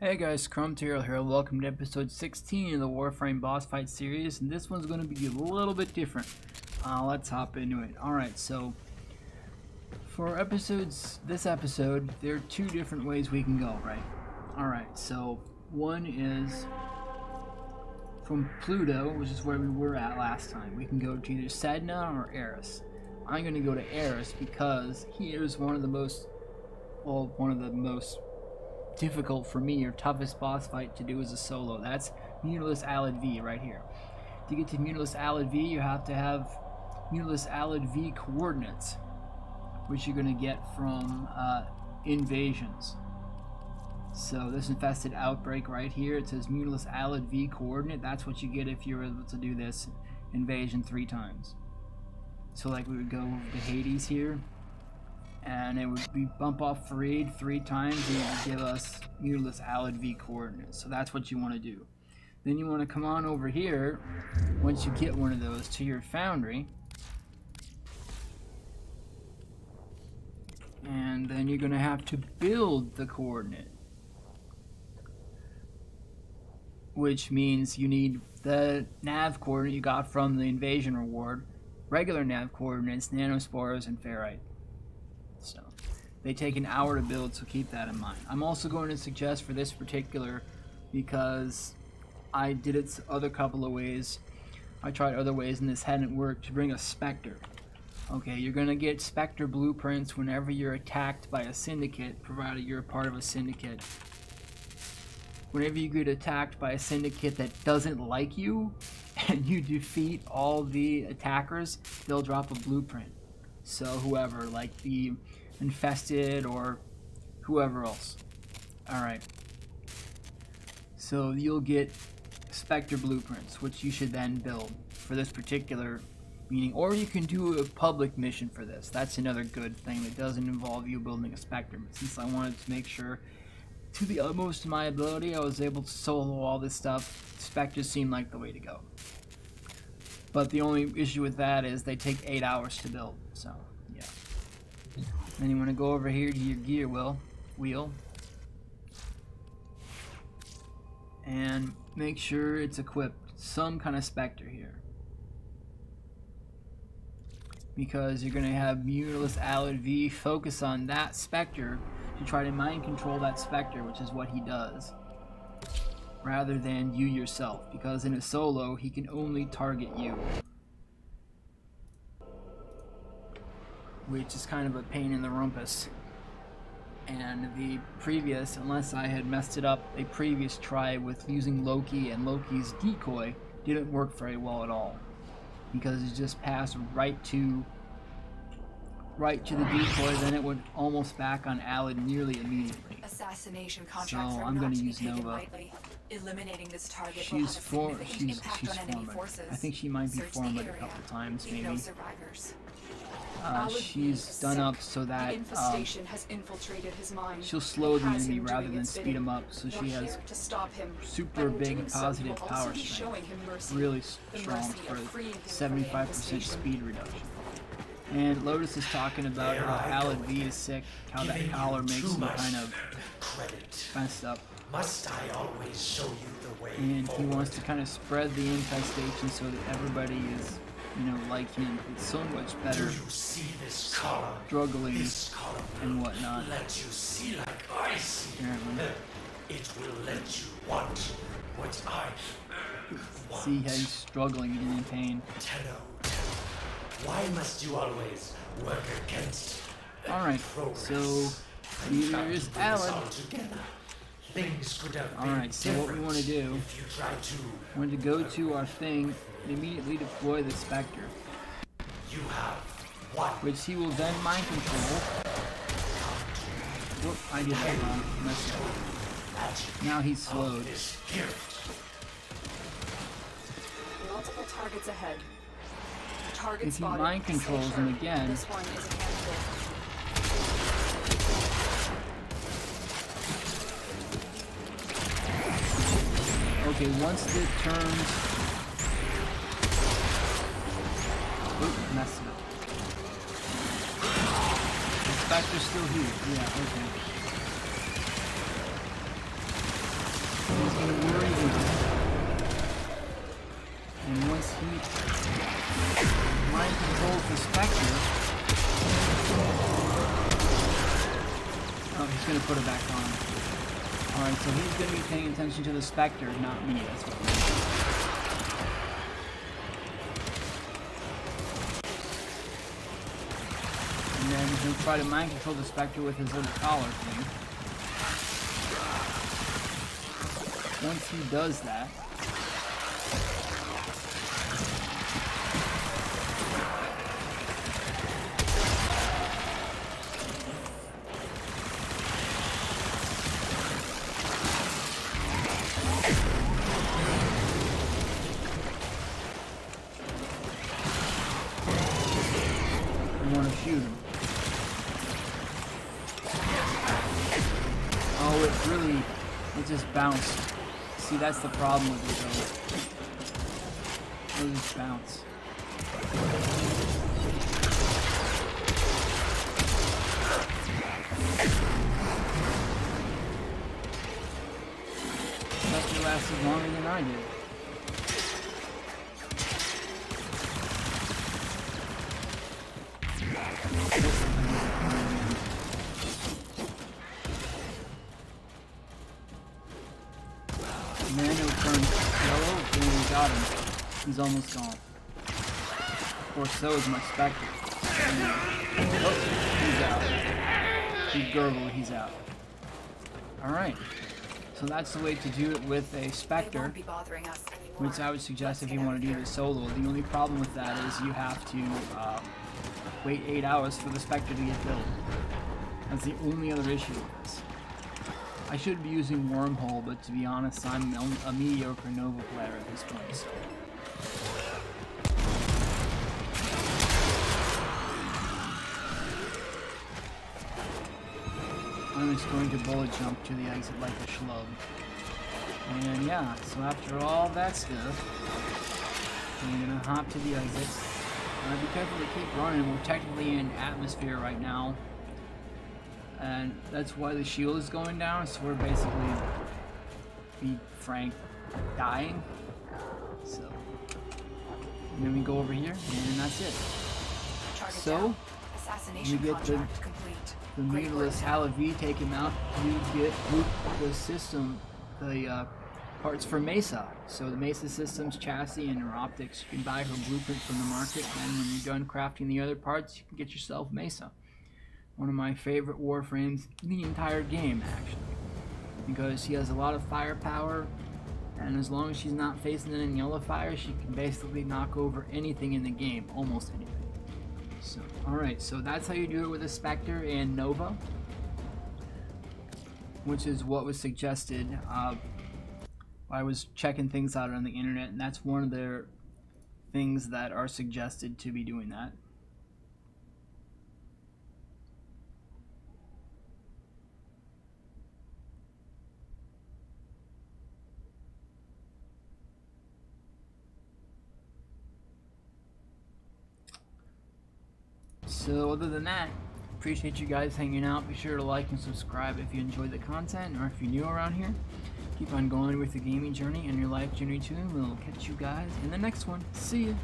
Hey guys, Crumb Tyrell here. Welcome to episode 16 of the Warframe boss fight series, and this one's going to be a little bit different. Uh, let's hop into it. Alright, so for episodes, this episode, there are two different ways we can go, right? Alright, so one is from Pluto, which is where we were at last time. We can go to either Sedna or Eris. I'm going to go to Eris because he is one of the most, well, one of the most difficult for me or toughest boss fight to do as a solo. That's Mutalist Alad V right here. To get to Mutalist Alad V, you have to have Mutalist Alad V coordinates, which you're going to get from uh, invasions. So this infested outbreak right here, it says Mutalist Alad V coordinate. That's what you get if you're able to do this invasion three times. So like we would go to Hades here, and it would be bump off Farid three times and it would give us Mutalist Alad V coordinates. So that's what you want to do. Then you want to come on over here, once you get one of those, to your foundry. And then you're going to have to build the coordinate. Which means you need the nav coordinate you got from the invasion reward, regular nav coordinates, nanospores, and ferrite. So they take an hour to build, so keep that in mind. I'm also going to suggest for this particular, because I did it other couple of ways, I tried other ways and this hadn't worked, to bring a Spectre. Okay, you're going to get Spectre blueprints whenever you're attacked by a syndicate, provided you're a part of a syndicate. Whenever you get attacked by a syndicate that doesn't like you, and you defeat all the attackers, they'll drop a blueprint. So whoever, like the infested or whoever else. Alright. So you'll get Spectre blueprints, which you should then build for this particular meaning. Or you can do a public mission for this. That's another good thing that doesn't involve you building a Spectre. But since I wanted to make sure to the utmost of my ability I was able to solo all this stuff, Spectres seemed like the way to go. But the only issue with that is they take 8 hours to build, so yeah. Then you want to go over here to your gear wheel, wheel and make sure it's equipped some kind of Spectre here. Because you're going to have Mutalist Alad V focus on that Spectre to try to mind control that Spectre, which is what he does rather than you yourself, because in a solo, he can only target you. Which is kind of a pain in the rumpus. And the previous, unless I had messed it up, a previous try with using Loki and Loki's decoy didn't work very well at all. Because it just passed right to right to the decoy, then it would almost back on Alad nearly immediately. Assassination contracts so I'm going to use Nova. lightly. Eliminating this target She's for she's she's formed. I think she might be formed a couple times no maybe. Uh, she's done sick. up so that um, infestation has infiltrated his mind. she'll slow the enemy rather than speed bidding. him up, so We're she has to stop him. super big positive power strength. showing him mercy. Really strong for of freeing him from the 75% speed reduction. And Lotus is talking about There how go V is sick, how that collar makes him kind of credit. messed up. Must I always show you the way And he wants to kind of spread the infestation so that everybody is, you know, like him. It's so much Do better you see this color? struggling This color and whatnot. let you see like I see. Apparently. It will let you want what I want. See how he's struggling and in pain. Tenno, why must you always work against Alright, so In here is to bring us Alan. together. Things could have Alright, so what we want to do, If you try to, we want to go to our thing and immediately deploy the Spectre, you have one which he will then mind control. Whoop, I did that wrong. Messed up. Now he's slowed. of this gift. Multiple targets ahead. Target If he spotted. mind controls him again- This one is a candidate. Okay, once it turns... Oop, messed up. The Spectre's still here. Yeah, okay. Put it back on. Alright, so he's gonna be paying attention to the Spectre, not me, that's what And then he'll try to mind control the Spectre with his little collar thing. Once he does that, To shoot him. Oh, it really, it just bounced. See, that's the problem with it though. It'll just bounce. Must lasted longer than I did. Mano turned yellow, and we got him. He's almost gone. Of course, so is my Spectre. Oh, he's out. He gurgled, he's out. Alright. So that's the way to do it with a Spectre, won't be bothering us anymore. which I would suggest if you want to do this solo. The only problem with that is you have to um, wait 8 hours for the Spectre to get built. That's the only other issue with this. I should be using Wormhole, but to be honest, I'm a- mediocre Nova player at this point. So. I'm just going to bullet jump to the exit like a schlub. And yeah, so after all that stuff, I'm gonna hop to the exit. Uh, be careful to keep running. We're technically in atmosphere right now and that's why the shield is going down. So we're basically, be frank, dying. So, and then we go over here, and that's it. Target So, you get the-. The needless Halavi take him out. You get the system, the uh, parts for Mesa. So the Mesa systems, chassis, and her optics. You can buy her blueprint from the market, and when you're done crafting the other parts, you can get yourself Mesa. One of my favorite Warframes in the entire game, actually, because she has a lot of firepower, and as long as she's not facing any yellow fire, she can basically knock over anything in the game, almost anything. So, alright, so that's how you do it with a Spectre and Nova, which is what was suggested. Uh, I was checking things out on the internet, and that's one of the things that are suggested to be doing that. So other than that, appreciate you guys hanging out. Be sure to like and subscribe if you enjoyed the content or if you're new around here. Keep on going with the gaming journey and your life journey too. and We'll catch you guys in the next one. See ya.